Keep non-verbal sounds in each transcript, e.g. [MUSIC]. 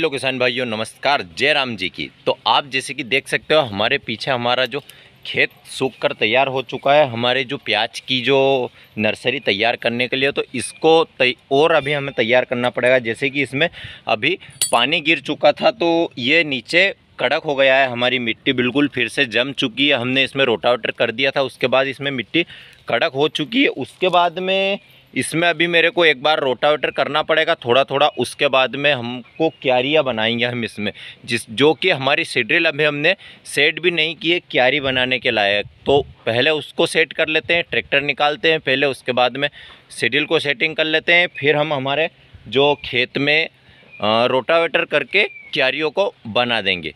Hello किसान भाइयों, नमस्कार, जय राम जी की। तो आप जैसे कि देख सकते हो, हमारे पीछे हमारा जो खेत सूख कर तैयार हो चुका है, हमारे जो प्याज की जो नर्सरी तैयार करने के लिए तो इसको और अभी हमें तैयार करना पड़ेगा। जैसे कि इसमें अभी पानी गिर चुका था तो ये नीचे कड़क हो गया है, हमारी मिट्टी बिल्कुल फिर से जम चुकी है। हमने इसमें रोटावेटर कर दिया था, उसके बाद इसमें मिट्टी कड़क हो चुकी है। उसके बाद में इसमें अभी मेरे को एक बार रोटावेटर करना पड़ेगा थोड़ा थोड़ा उसके बाद में हमको क्यारियाँ बनाएँगे हम इसमें, जिस, जो कि हमारी सीड्रिल अभी हमने सेट भी नहीं किए क्यारी बनाने के लायक। तो पहले उसको सेट कर लेते हैं, ट्रैक्टर निकालते हैं, पहले उसके बाद में सीड्रिल को सेटिंग कर लेते हैं, फिर हम हमारे जो खेत में रोटावेटर करके क्यारियों को बना देंगे।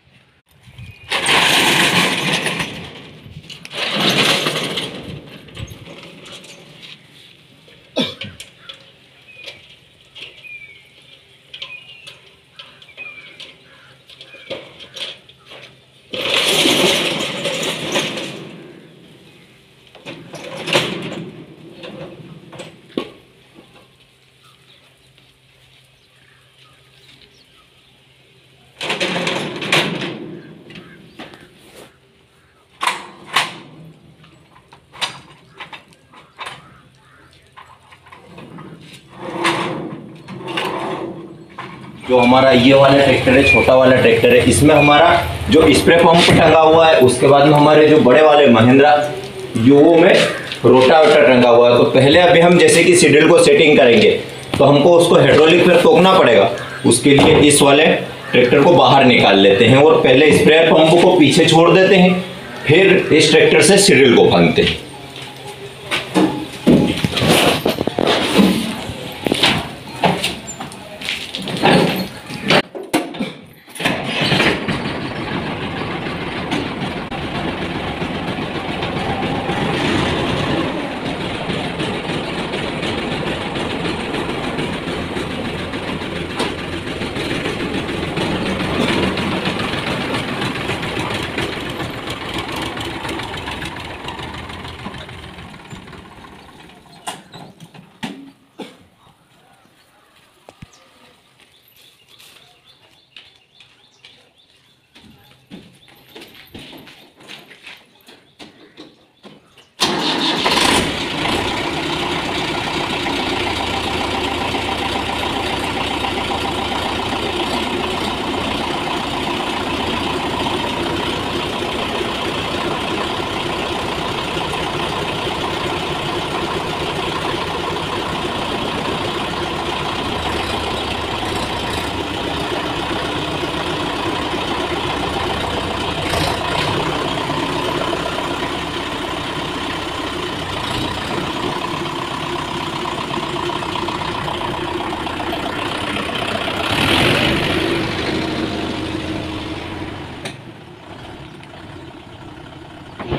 जो हमारा ये वाला ट्रैक्टर है, छोटा वाला ट्रैक्टर है, इसमें हमारा जो स्प्रे पंप टंगा हुआ है, उसके बाद में हमारे जो बड़े वाले महिंद्रा युवो में रोटावेटर टंगा हुआ है। तो पहले अभी हम जैसे कि सीडल को सेटिंग करेंगे तो हमको उसको हाइड्रोलिक पर तोकना पड़ेगा। उसके लिए इस वाले ट्रैक्टर को बाहर निकाल लेते हैं और पहले स्प्रे पंप को पीछे छोड़ देते हैं, फिर इस ट्रैक्टर से सीडल को फानते हैं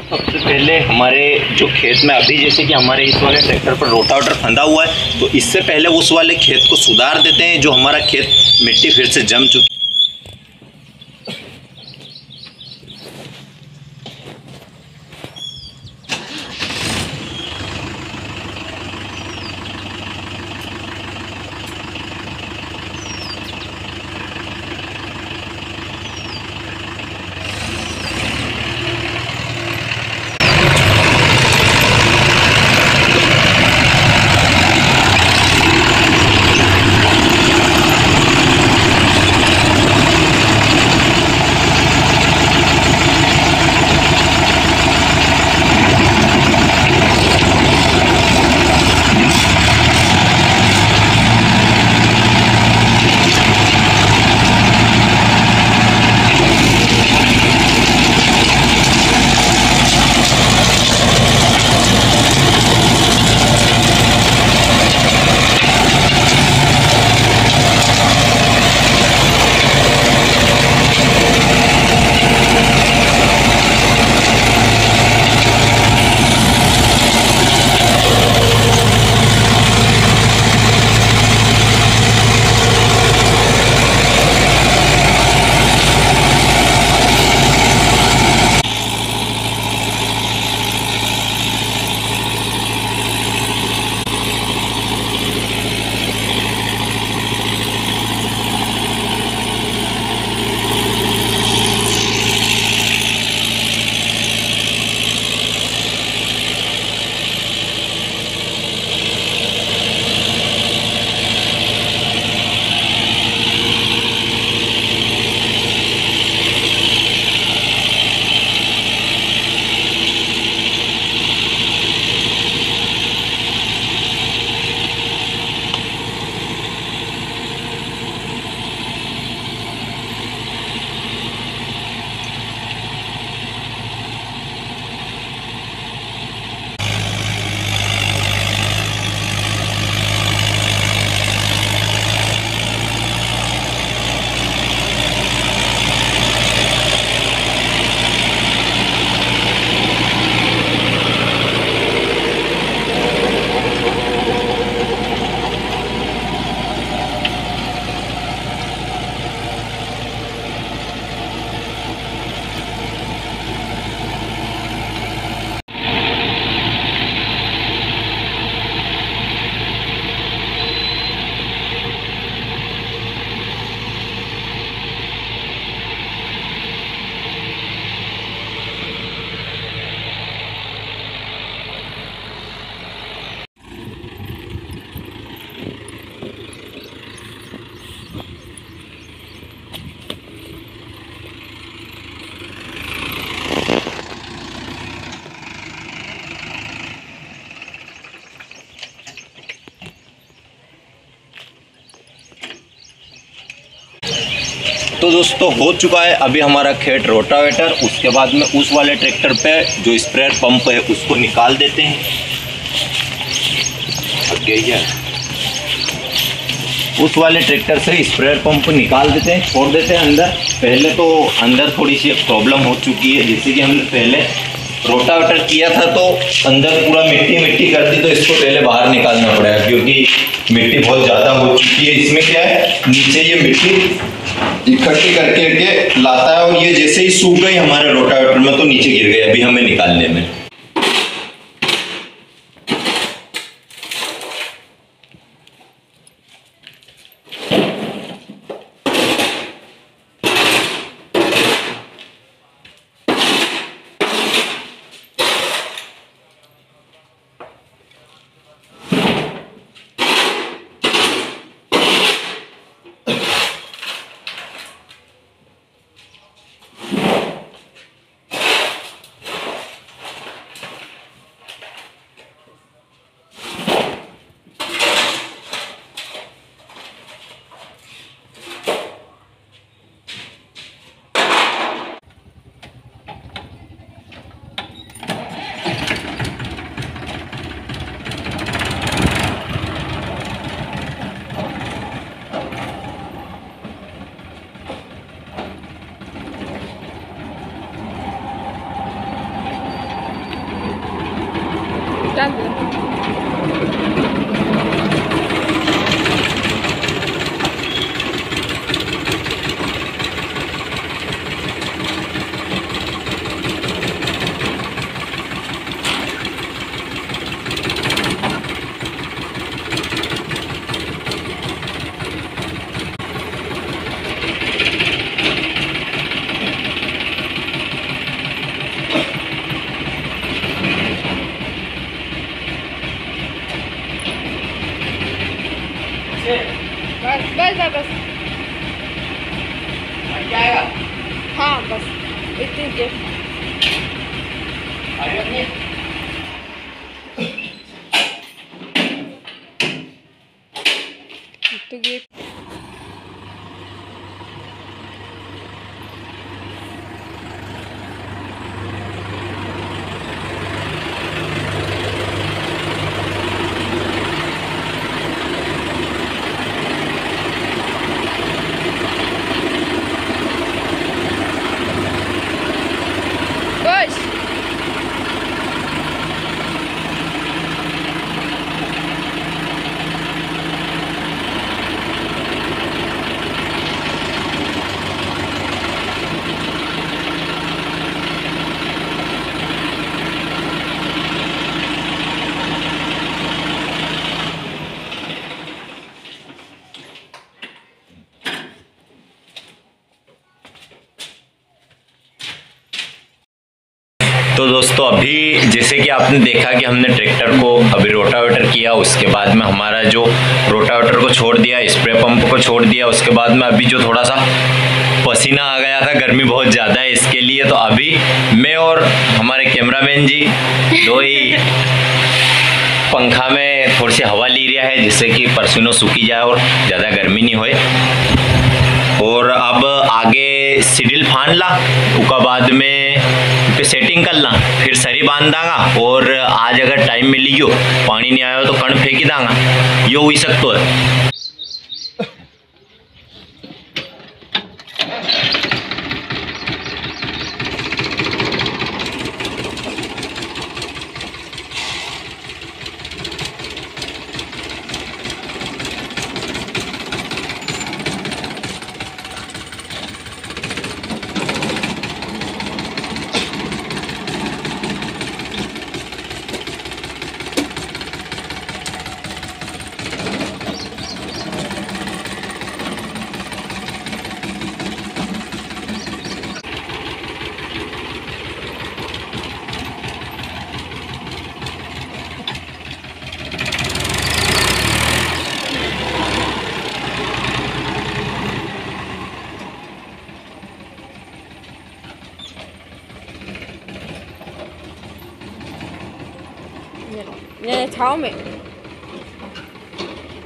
सबसे पहले हमारे जो खेत में अभी जैसे कि हमारे इस वाले ट्रैक्टर पर रोटावेटर फंदा हुआ है तो इससे पहले उस वाले खेत को सुधार देते हैं, जो हमारा खेत मिट्टी फिर से जम चुकी तो दोस्तों, हो चुका है अभी हमारा खेत रोटावेटर। उसके बाद में उस वाले ट्रैक्टर पे जो स्प्रेयर पंप है, उसको निकाल देते हैं। उस वाले ट्रैक्टर से स्प्रेयर पंप निकाल देते हैं, छोड़ देते हैं अंदर। पहले तो अंदर थोड़ी सी प्रॉब्लम हो चुकी है, जैसे कि हमने पहले रोटावेटर किया था तो अंदर पूरा मिट्टी मिट्टी करती तो इसको पहले बाहर निकालना पड़ेगा क्योंकि मिट्टी बहुत ज़्यादा हो चुकी है। इसमें क्या है? नीचे ये मिट्टी इकट्ठी करके लाता है और ये जैसे ही सूख गई हमारे रोटावेटर में तो नीचे गिर गए अभी हमें निकालने में डाल दो बस बस बस बस हाँ बस इतनी देर तो ये बस तो दोस्तों अभी जैसे कि आपने देखा कि हमने ट्रैक्टर को अभी रोटावेटर किया, उसके बाद में हमारा जो रोटावेटर को छोड़ दिया, स्प्रे पंप को छोड़ दिया, उसके बाद में अभी जो थोड़ा सा पसीना आ गया था, गर्मी बहुत ज़्यादा है इसके लिए तो अभी मैं और हमारे कैमरामैन जी, दो ही पंखा में थोड़ी सी हवा ली रहा है, जिससे कि पसीनों सूखी जाए और ज़्यादा गर्मी नहीं होए। और अब आगे सिडिल फान ला उसका बाद में पे सेटिंग कर ला फिर सरी बाँध दांगा और आज अगर टाइम मिली हो पानी नहीं आया तो कण फेंकी दांगा। यो हुई सकते है। छाव में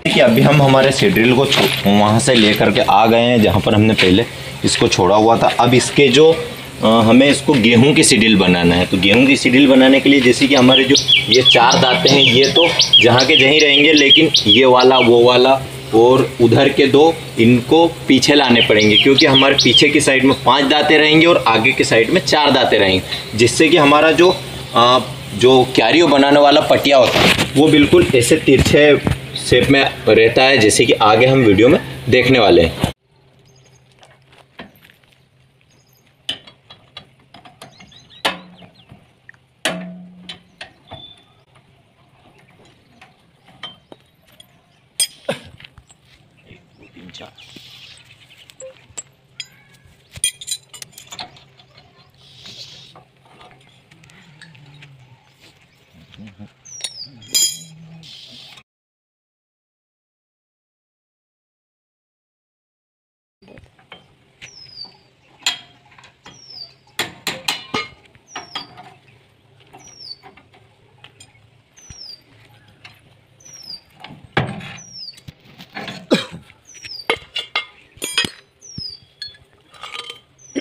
कि अभी हम हमारे सीड्रिल को वहाँ से लेकर के आ गए हैं जहाँ पर हमने पहले इसको छोड़ा हुआ था। अब इसके जो अ, हमें इसको गेहूँ की सीडिल बनाना है। तो गेहूँ की सीडिल बनाने के लिए जैसे कि हमारे जो ये चार दाते हैं ये तो जहाँ के जहीं रहेंगे लेकिन ये वाला वो वाला और उधर के दो इनको पीछे लाने पड़ेंगे क्योंकि हमारे पीछे की साइड में पाँच दाते रहेंगे और आगे की साइड में चार दाते रहेंगे। जिससे कि हमारा जो अ, जो क्यारियो बनाने वाला पटिया होता है वो बिल्कुल ऐसे तिरछे शेप में रहता है, जैसे कि आगे हम वीडियो में देखने वाले हैं। एक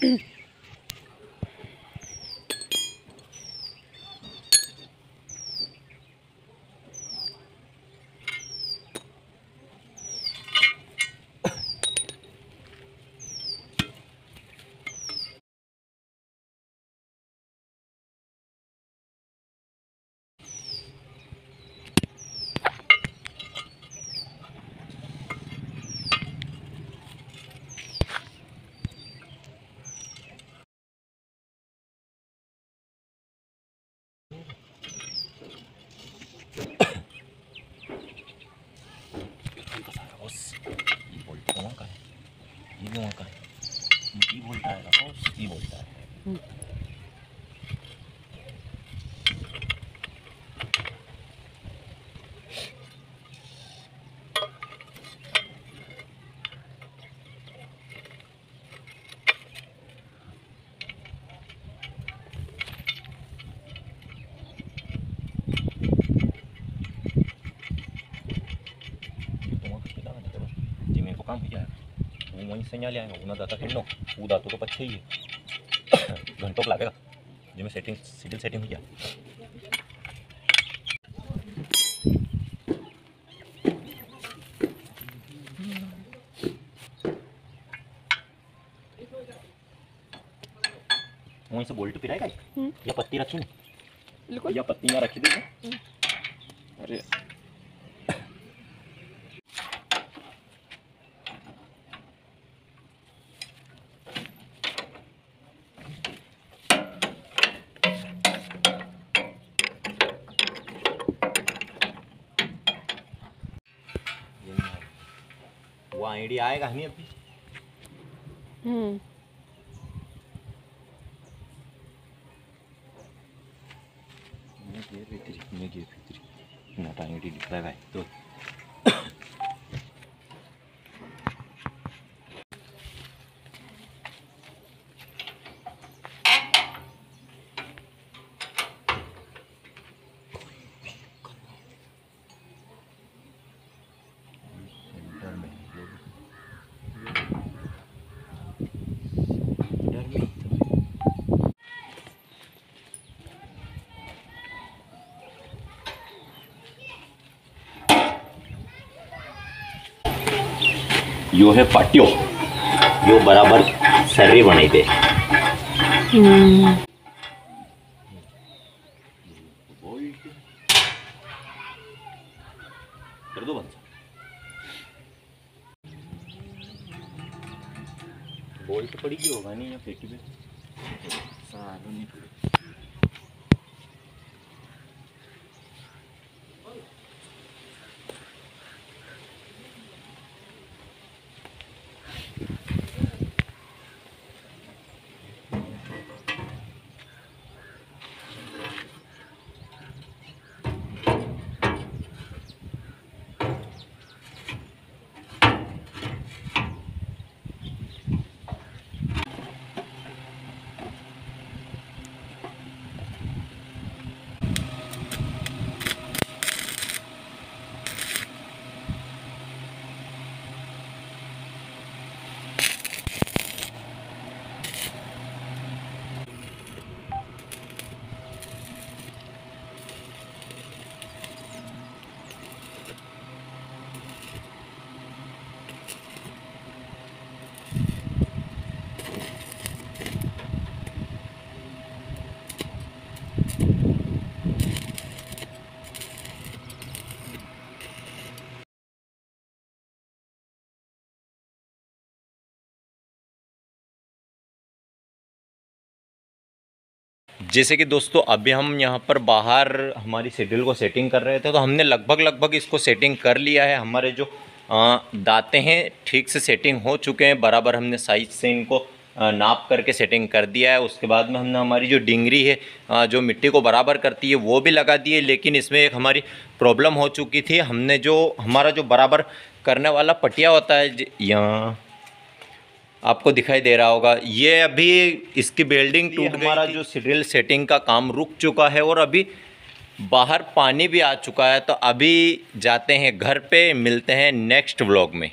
Mm-hmm. [LAUGHS] वो वहीं से यहाँ ले आएगा वो दाता को पच्छे ही है घंटों को लगेगा जिसमें सेटिंग सीडिल सेटिंग हुई है वहीं से बोल्ट पिराएगा ये? पत्ती रखी ना या पत्ती यहाँ रखी दी अरे आईडी आएगा नहीं अभी हम्म। मैं गिर भीतरी मैं गिर फितरी ना टाइम डिलीट बाय बाय तो सेंटर में डर में यो है पाटियो। यो बराबर सर्री बनी थे कर दो। बोल्ट पड़ी क्यों होगा नहीं या फेंकी पे? जैसे कि दोस्तों, अभी हम यहाँ पर बाहर हमारी शेड्यूल को सेटिंग कर रहे थे तो हमने लगभग लगभग इसको सेटिंग कर लिया है। हमारे जो दाते हैं, ठीक से सेटिंग हो चुके हैं। बराबर हमने साइज़ से इनको नाप करके सेटिंग कर दिया है। उसके बाद में हमने हमारी जो डिंगरी है जो मिट्टी को बराबर करती है, वो भी लगा दी है। लेकिन इसमें एक हमारी प्रॉब्लम हो चुकी थी। हमने जो, हमारा जो बराबर करने वाला पटिया होता है यहाँ आपको दिखाई दे रहा होगा। ये अभी इसकी बिल्डिंग टूट हमारा जो सीरियल सेटिंग का काम रुक चुका है और अभी बाहर पानी भी आ चुका है। तो अभी जाते हैं घर पे मिलते हैं नेक्स्ट व्लॉग में।